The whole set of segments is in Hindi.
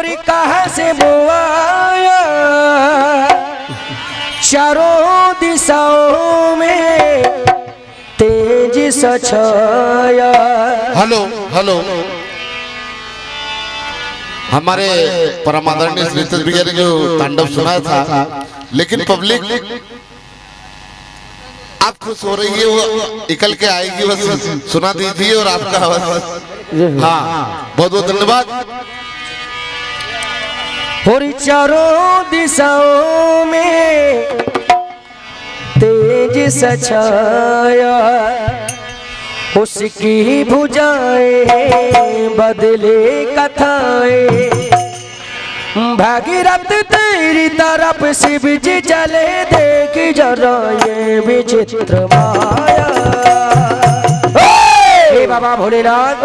से बुआया? चारों दिशाओं में तेज सछाया। Hello hello. हमारे परमादरणीय भैया ने जो तांडव सुनाया था लेकिन पब्लिक आप खुश हो रही है वो निकल के आएगी बस सुना दीजिए और आपका आवाज़ हाँ बहुत बहुत धन्यवाद। और चारों दिशाओं में तेज सछाया। उसकी भुजाएँ बदले कथाएँ। भागीरथ तेरी तरफ़ शिव जी चले देख जरा ये विचित्र माया। हे बाबा भोलेनाथ!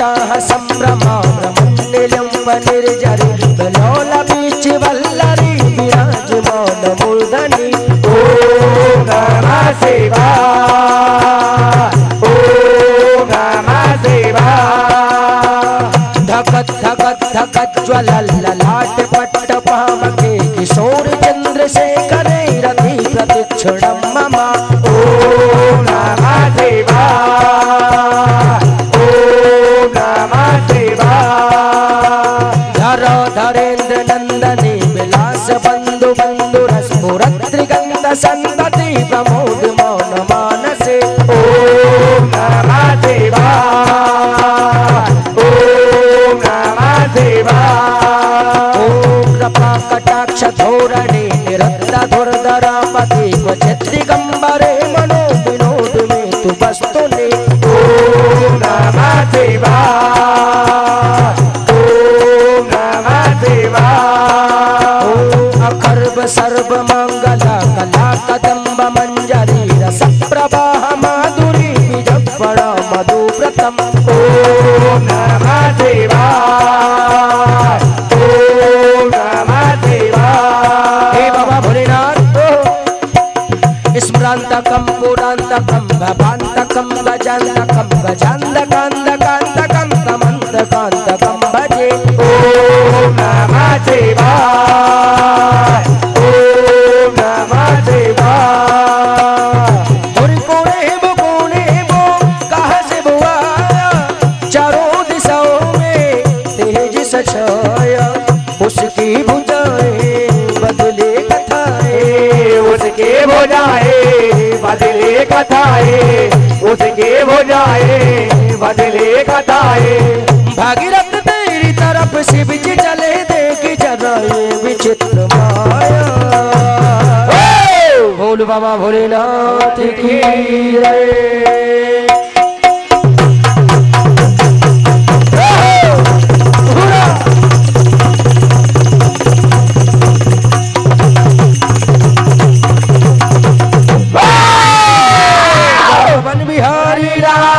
जटाकटाः सम्भ्रमाभ्रमण्डिलम्ब निर्जरि बलोलबीच वल्लरी विराजमान मूर्धनि ॐ नमः शिवा ॐ नमः शिवा धकत धकत धकत ज्वलल्ललाट पट्ट पामके किशोर चंद्रशेखर रति प्रतिक्षणं मम मौन मानसे। ॐ नमः कटाक्ष धोरणे धुर्धरापति क्वचित् दिगम्बरे मनो पुरान्तकं भवान्तकं गजान्तकं गजान्तकान्तकान्तकं तमन्तकान्तकं भजे ॐ नमः शिवाय ॐ नमः वो कहाँ से वो आया चारों दिशाओं में तेज सछाया उसकी भुजाएँ कथाए उसके हो जाए बदले कटाए भागीरथ तेरी तरफ़ से बिच चले देख जरा ये विचित्र माया। बोल बाबा भोलेनाथ की जय